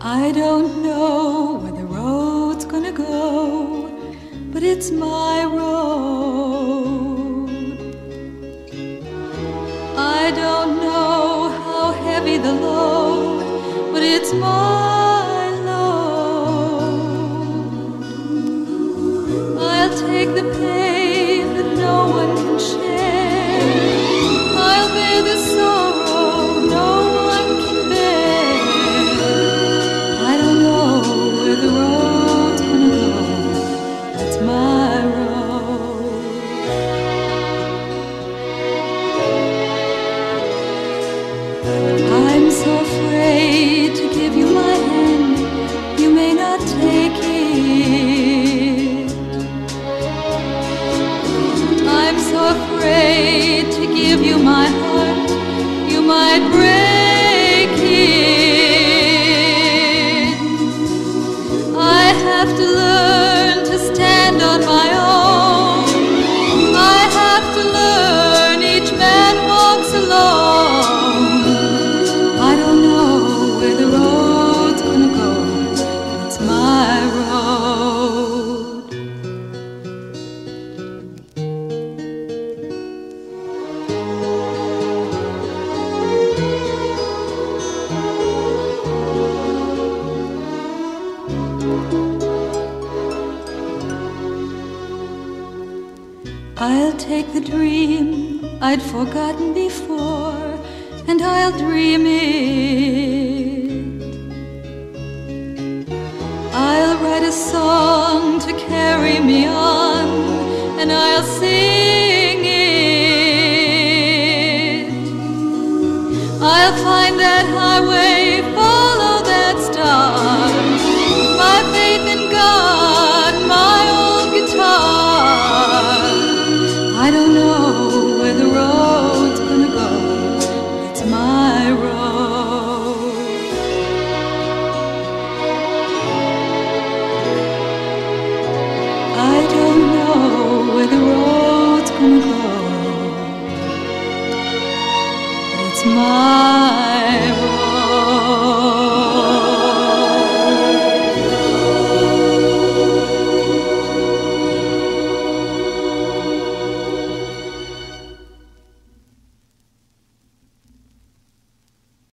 I don't know where the road's gonna go, but it's my road. I don't know how heavy the load, but it's my load. I'll take the pain that no one can share. You might I'll take the dream I'd forgotten before, and I'll dream it. I'll write a song to carry me on, and I'll sing it. I'll find that highway, the road's gonna go. It's my